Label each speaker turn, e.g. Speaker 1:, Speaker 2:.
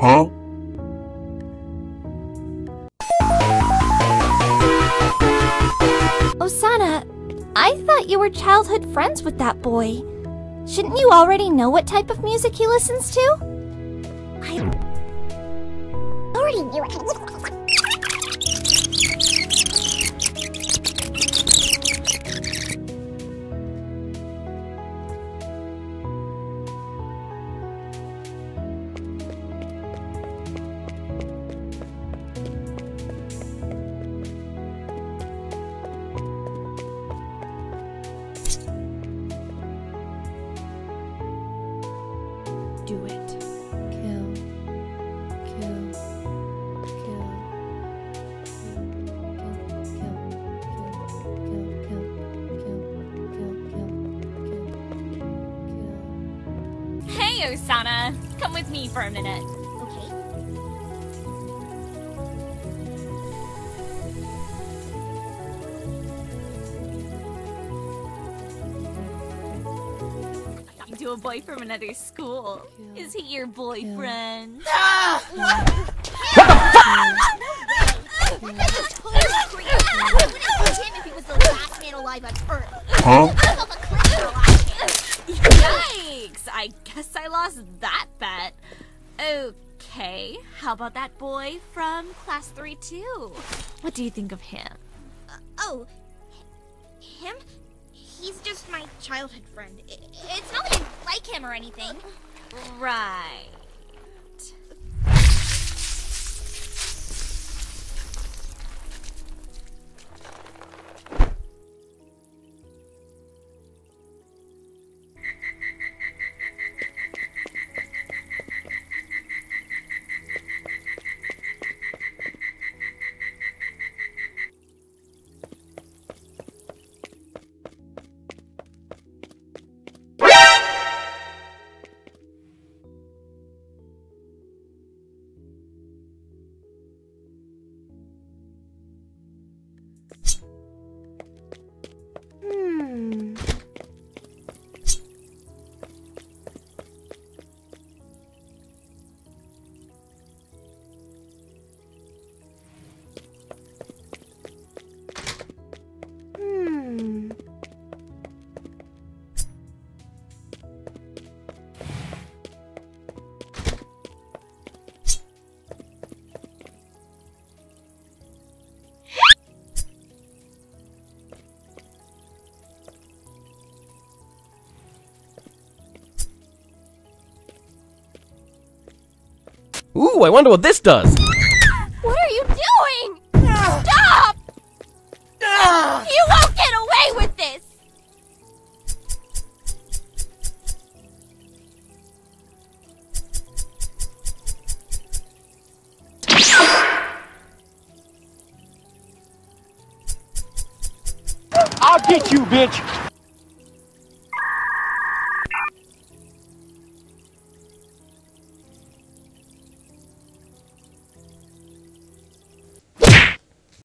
Speaker 1: Huh?
Speaker 2: Osana, I thought you were childhood friends with that boy. Shouldn't you already know what type of music he listens to?
Speaker 3: I already knew
Speaker 4: Do it. Kill. Kill. Kill.
Speaker 5: Hey, Osana! Come with me for a minute. To a boy from another school. Is he your boyfriend?
Speaker 3: I wouldn't push him if he was the last man alive on Earth.
Speaker 1: Huh?
Speaker 3: I felt a clincher last him.
Speaker 5: Yikes! I guess I lost that bet. Okay, how about that boy from class 3 too? What do you think of him?
Speaker 3: Oh, him? He's just my childhood friend. It's not like I like him or anything.
Speaker 5: Right.
Speaker 6: Ooh, I wonder what this does.
Speaker 5: What are you doing? Stop! You won't get away with this!
Speaker 7: I'll get you, bitch!